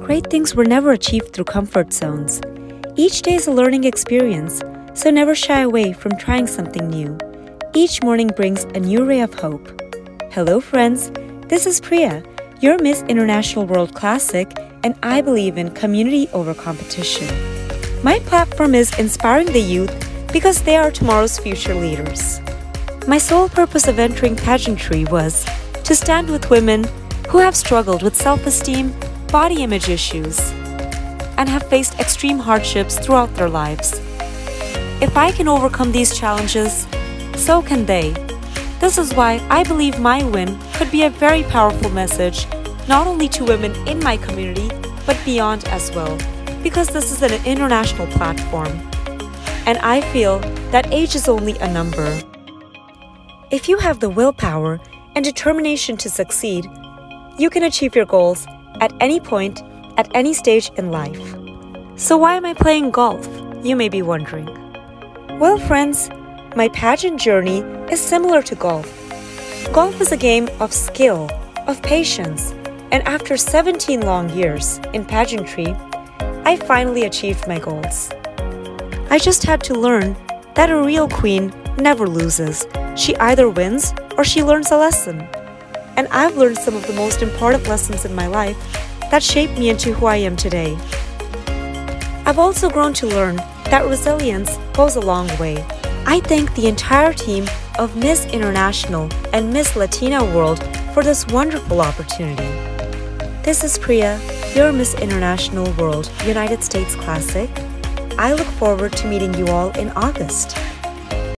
Great things were never achieved through comfort zones. Each day is a learning experience, so never shy away from trying something new. Each morning brings a new ray of hope. Hello, friends. This is Priya, your Miss International World Classic, and I believe in community over competition. My platform is inspiring the youth because they are tomorrow's future leaders. My sole purpose of entering pageantry was to stand with women who have struggled with self esteem, body image issues, and have faced extreme hardships throughout their lives. If I can overcome these challenges, so can they. This is why I believe my win could be a very powerful message, not only to women in my community, but beyond as well, because this is an international platform. And I feel that age is only a number. If you have the willpower and determination to succeed, you can achieve your goals at any point, at any stage in life. So, why am I playing golf? You may be wondering. Well, friends, my pageant journey is similar to golf. Golf is a game of skill, of patience, and after 17 long years in pageantry, I finally achieved my goals. I just had to learn that a real queen never loses. She either wins or she learns a lesson. And I've learned some of the most important lessons in my life that shaped me into who I am today. I've also grown to learn that resilience goes a long way. I thank the entire team of Miss International and Miss Latina World for this wonderful opportunity. This is Priya, your Miss International World United States Classic. I look forward to meeting you all in August.